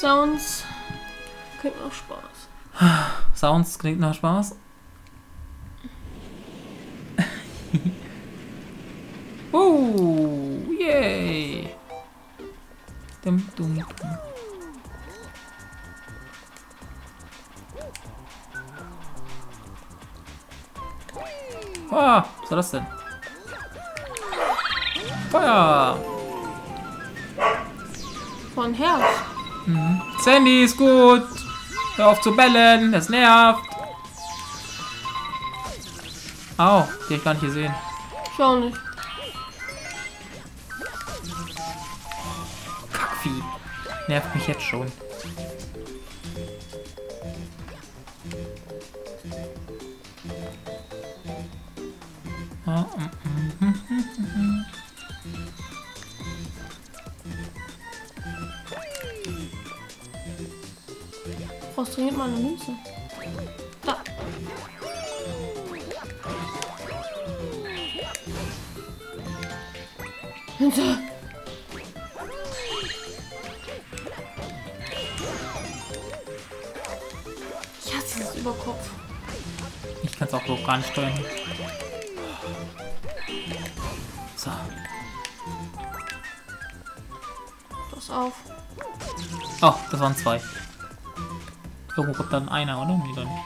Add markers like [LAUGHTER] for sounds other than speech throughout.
Sounds klingt noch Spaß. Sounds klingt nach Spaß. uh, [LAUGHS] yay. Dum, dum, dum. Ah, was soll das denn? Feuer! Von Herz. Sandy ist gut! Hör auf zu bellen, das nervt! Au, die hab ich gar nicht gesehen. Ich auch nicht. Kackvieh. Nervt mich jetzt schon. Frustriert meine Münze. Da. Hinter. Ich hasse dieses Überkopf. Ich kann es auch so gar nicht steuern. So. Pass auf. Oh, das waren zwei. Irgendwo kommt dann einer, oder? Nee, dann nicht.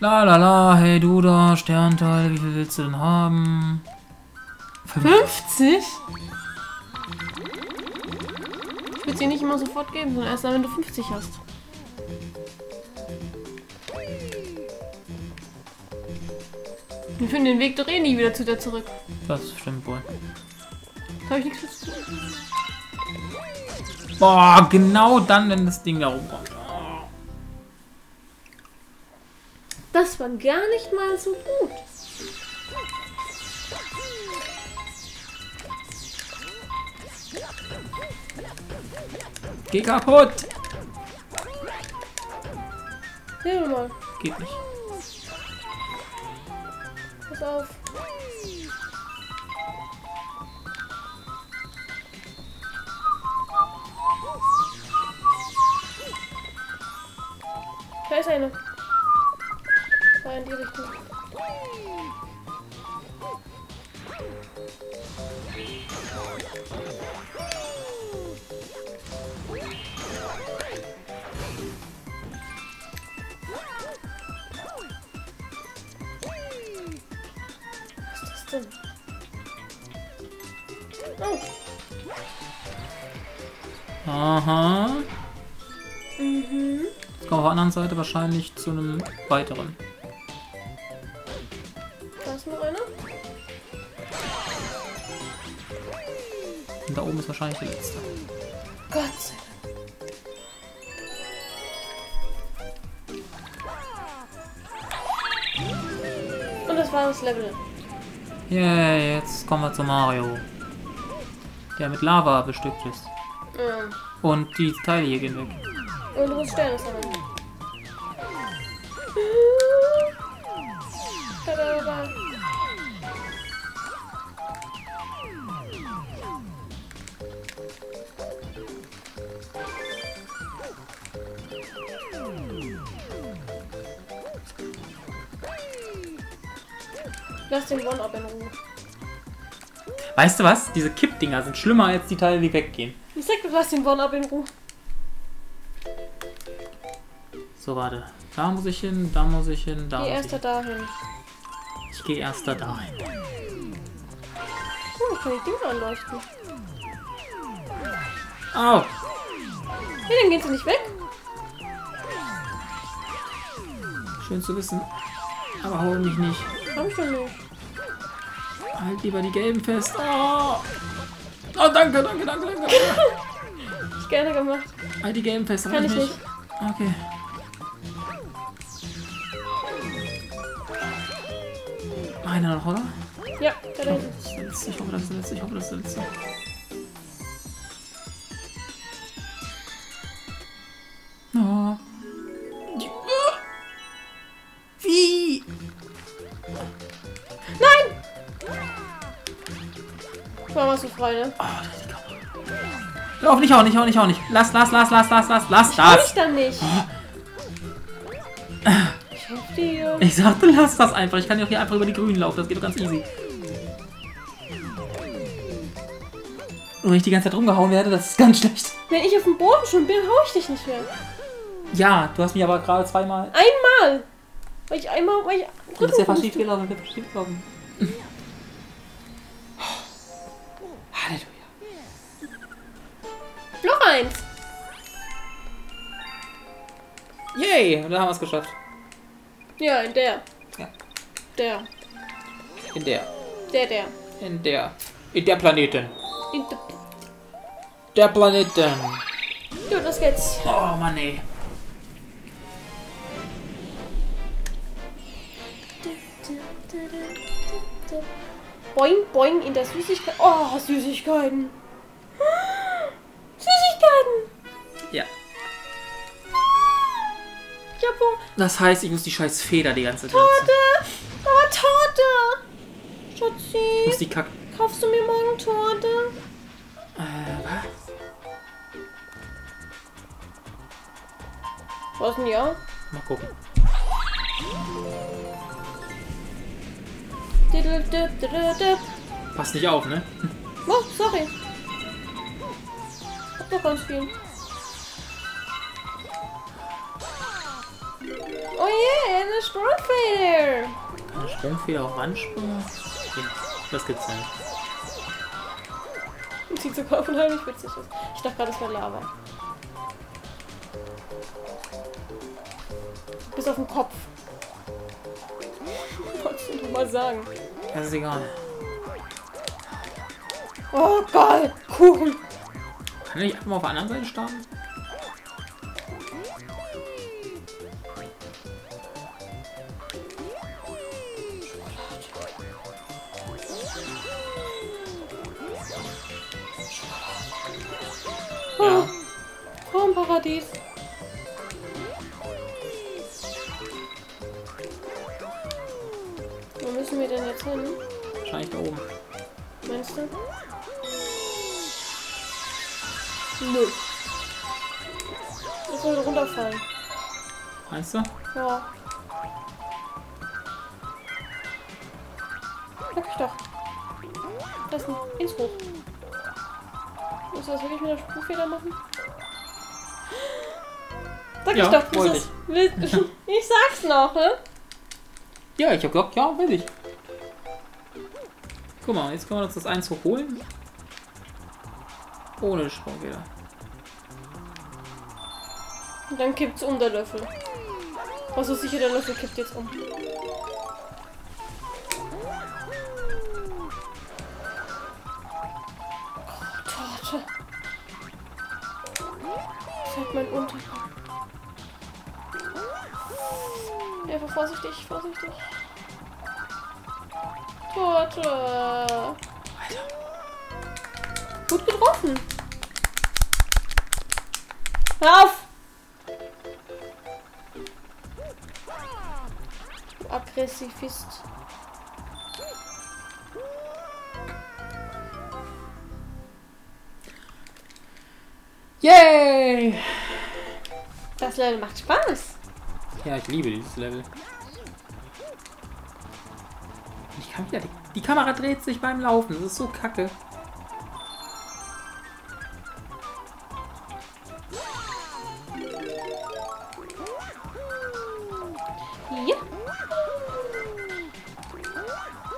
La la la, hey du da, Sternteil, wie viel willst du denn haben? Fünf. 50? Ich würde sie nicht immer sofort geben, sondern erst dann, wenn du 50 hast. Wir finden den Weg doch eh nie wieder zu dir zurück. Das stimmt wohl. Da habe ich nichts zu tun. Boah, genau dann, wenn das Ding da rumkommt. Das war gar nicht mal so gut. Geh kaputt! Hilf mir mal. Geht nicht. Pass auf. Da ist eine. War in die Richtung. Was ist das denn? Oh. Aha. Mhm. Kommen auf der anderen Seite wahrscheinlich zu einem weiteren. Da ist noch einer. Und da oben ist wahrscheinlich der letzte. Gott sei Dank. Und das war das Level. Yeah, jetzt kommen wir zu Mario. Der mit Lava bestückt ist. Ja. Und die Teile hier gehen weg. Und du musst Sterne sammeln. Weißt du was? Diese Kippdinger sind schlimmer als die Teile, die weggehen. Ich sag, du lass den One-Up in Ruhe. So, warte. Da muss ich hin, da muss ich hin, da Geh muss ich da hin. dahin. Ich gehe erst da dahin. Oh, ich kann die Dinge anleuchten. Au! Hey, dann gehen sie nicht weg. Schön zu wissen. Aber hol mich nicht. Ich schon nicht. Halt lieber die gelben fest. Oh, oh danke, danke, danke, danke. [LAUGHS] Ich gerne gemacht. Halt die gelben fest. Kann ich nicht. Okay. Einer noch, oder? Ja, der letzte. Ich hoffe, das ist der letzte. Ich hoffe, das ist der letzte. Lauf, nicht hauen, nicht hauen, nicht hauen, nicht. Lass, lass, lass, lass, lass, lass, lass Hau ich das. dann nicht. Ich helfe dir. Ich sagte, lass das einfach. Ich kann ja auch hier einfach über die Grünen laufen. Das geht doch ganz easy. Und wenn ich die ganze Zeit rumgehauen werde, das ist ganz schlecht. Wenn ich auf dem Boden schon bin, hau ich dich nicht mehr. Ja, du hast mich aber gerade zweimal. Einmal. Weil ich einmal, weil ich Das ist ja fast drücken schief gelaufen, eins. Yay, und dann haben wir es geschafft. Ja, in der. Ja. Der. In der. Der, der. In der. In der Planeten. In der. Der Planeten. Gut, los geht's. Oh Mann, ey. Boing, boing in der Süßigkeit. Oh, Süßigkeiten. Süßigkeiten. Das heißt, ich muss die scheiß Feder die ganze Zeit. Torte. Oh, Torte. Ich muss Schatzi, die Kack... kaufst du mir morgen Torte? Äh, was? Was denn ja? Mal gucken. Passt nicht auf, ne? Oh, sorry. Hab noch ganz viel. Yeah, eine Sprungfeder. Kann Sprungfeder auf Wandsprung? Ja, das gibt's nicht. Sieht sogar unheimlich witzig aus. Ich dachte gerade, das wäre Lava. Bis auf den Kopf. [LAUGHS] Wolltest du mal sagen. Das ist egal. Oh, geil. Kuchen. Kann ich einfach mal auf der anderen Seite starten? Müssen wir denn jetzt hin? Wahrscheinlich da oben. Meinst du? Nö. Ich soll runterfallen. Meinst du? Ja. Sag ich doch. Das ist ein Innsbruck. Muss du das wirklich mit der Sprungfeder machen? Sag Ja, ich doch. Willst, [LAUGHS] ich sag's noch, ne? Ja, ich hab gesagt, ja, will ich. Guck mal, jetzt können wir uns das eins hochholen. Ohne Sprungfeder. Und dann kippt's um der Löffel. Was ist sicher, der Löffel kippt jetzt um. Torte. Fällt mein Untergang. Ja, vorsichtig, vorsichtig. Torte. Gut getroffen. Hör auf! Du Aggressivist. Yay! Das Level macht Spaß. Ja, ich liebe dieses Level. Die, Kamera dreht sich beim Laufen. Das ist so kacke. Ja.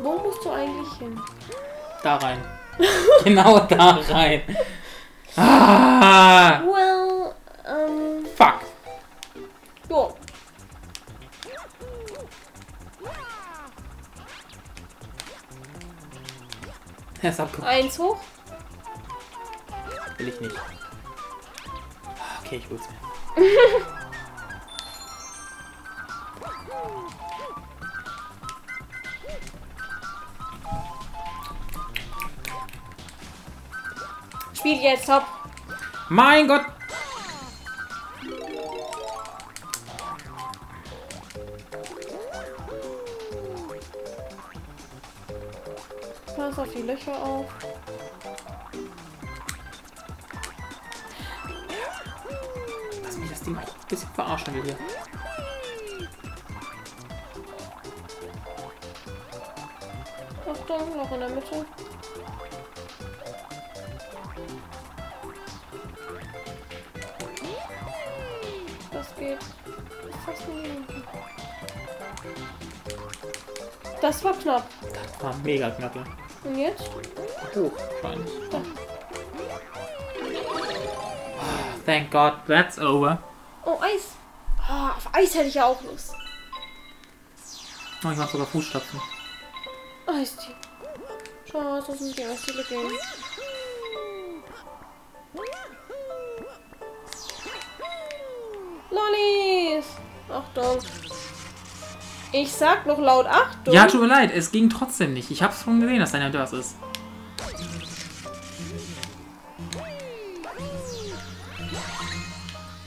Wo musst du eigentlich hin? Da rein. [LAUGHS] genau da rein. Ah! Er ist abgekommen. Eins hoch. Will ich nicht. Okay, ich hol's mir. Spiel jetzt, hopp. Mein Gott! Auf die Löcher auf. Ding auch ein bisschen verarschen will hier. Achtung, noch in der Mitte. Das geht. Linke. Das war knapp. War mega knapp, ja. Und jetzt? Hoch, wahrscheinlich. Da. Thank God, that's over. Oh, Eis. Ah, auf Eis hätte ich ja auch Lust. Oh, ich mach sogar Fußstapfen. Eistee. Schau, das sind die Eisdiele gehen. Lollis! Achtung. Ich sag noch laut Achtung. Ja, tut mir leid, es ging trotzdem nicht. Ich hab's schon gesehen, dass deiner das ist.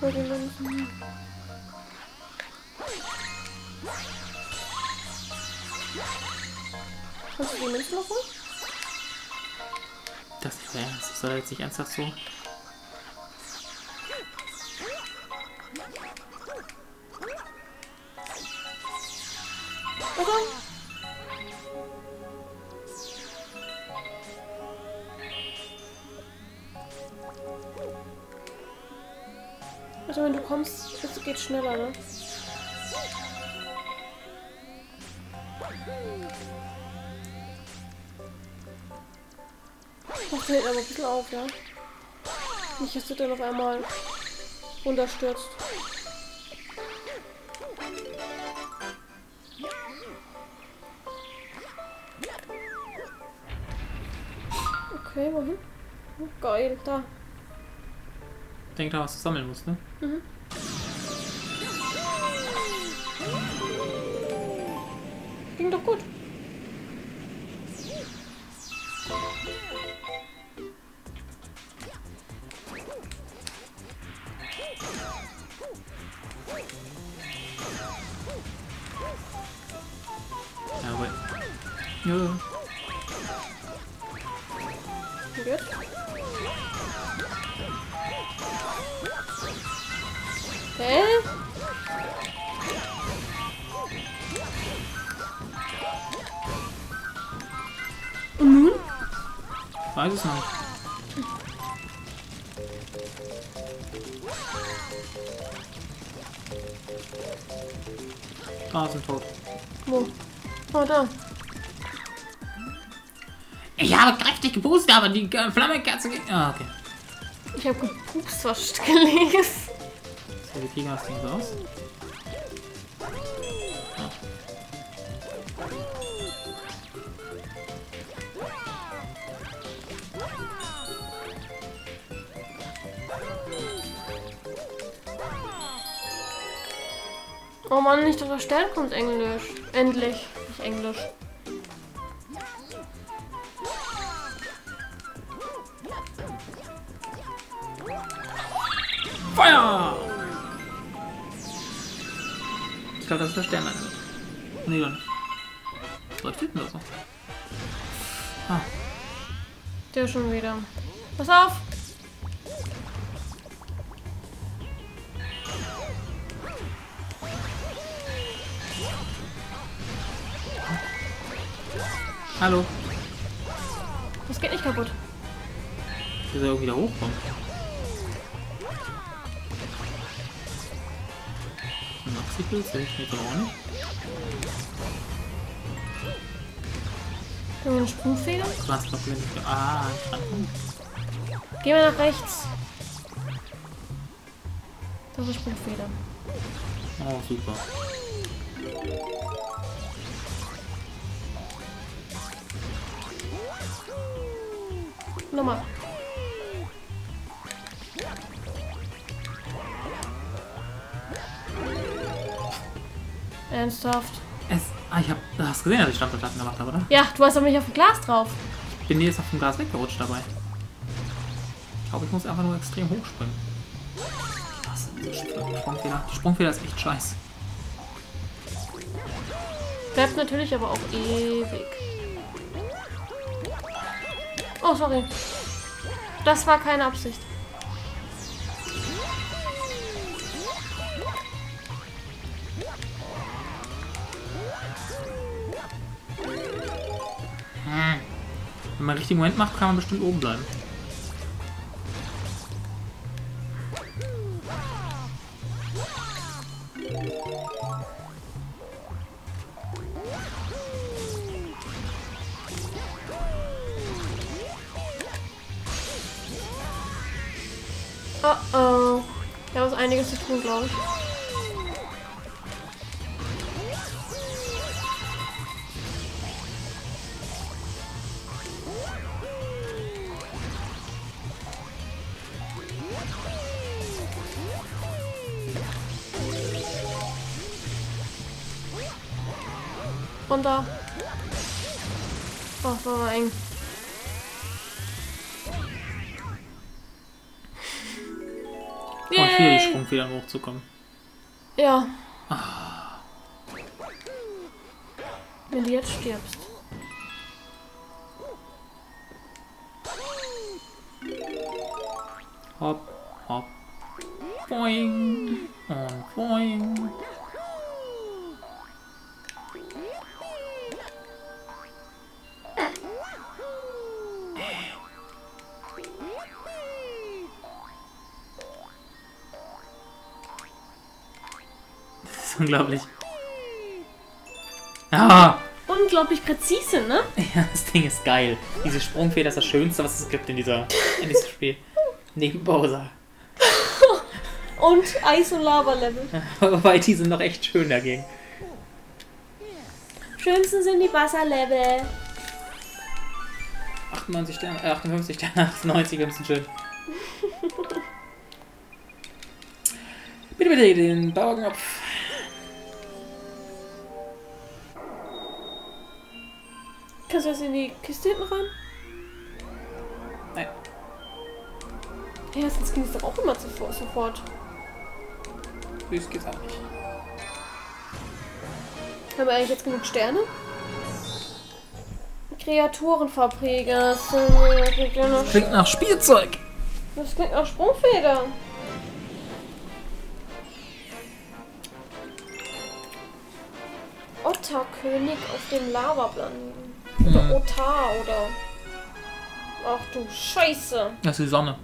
Kannst du die Münzen noch holen? Das ist ja. Ich soll jetzt nicht ernsthaft so. Oder? Also wenn du kommst, es geht schneller, ne? Das hält aber ein bisschen auf, ja? Nicht, dass du dann auf einmal runterstürzt. Okay, wohin? Oh, geil, da. Denk da, was du sammeln musst, ne? Ging doch gut. Jetzt? Hä? Und nun? Weiß es nicht. Ah, sind tot. Wo? Oh, da. Ich habe kräftig geboostet, aber die Flammenkerze geht. Ah, okay. Ich habe gepupst, was gelesen. So, wie kriegen wir das Ding so aus? Ah. Oh Mann, nicht auf der Stelle kommt Englisch. Endlich. Glaube, das ist der Stern. Nee, doch nicht. Was leuchtet denn da so? Ah, Der schon wieder. Pass auf! hallo. Das geht nicht kaputt. Dass er irgendwie da Maxipilz sehe ich aber auch nicht. Haben wir eine Sprungfeder? Was verblende ich? Ah, kann. Gehen wir nach rechts. Das ist Sprungfeder. Oh, super. Nochmal. Ernsthaft? Es, ah, ich hab, du hast gesehen, dass ich Stampferplatten gemacht habe, oder? Ja, du hast doch nicht auf dem Glas drauf. Ich bin jetzt auf dem Glas weggerutscht dabei. Ich glaube, ich muss einfach nur extrem hoch springen. Was? Die Sprungfehler. Die Sprungfehler ist echt scheiße. Bleibt natürlich aber auch ewig. Oh, sorry. Das war keine Absicht. Man einen richtigen Moment macht, kann man bestimmt oben bleiben. Oh oh. Da ist einiges zu tun, glaube ich. Runter. Oh, das war eng. Und hier die Yay. Sprungfedern hochzukommen. Ja. Wenn du jetzt stirbst. Hopp, hopp. Boing. Und boing. Ist unglaublich. Ja, Unglaublich präzise, ne? [LAUGHS] ja, das Ding ist geil. Diese Sprungfeder ist das Schönste, was es gibt in, dieser, in diesem Spiel. Neben Bowser. [LAUGHS] Und Eis- und Lava-Level. [LAUGHS] Wobei die sind noch echt schön dagegen. Schönsten sind die Wasserlevel. 98 Sterne, äh, 58 Sterne, 98, wir müssen schön. Bitte, bitte, den Bauerknopf. Kannst du das in die Kiste hinten rein? Nein. Ja, sonst ging es doch auch immer zuvor, sofort. Süß geht's auch nicht. Haben wir eigentlich jetzt genug Sterne? Kreaturenfabrik. Das, Klingt nach Spielzeug. das klingt nach Sprungfeder. Otterkönig auf dem Lavaplaneten. Oder Hm. Otar oder. Ach du Scheiße. Das ist die Sonne.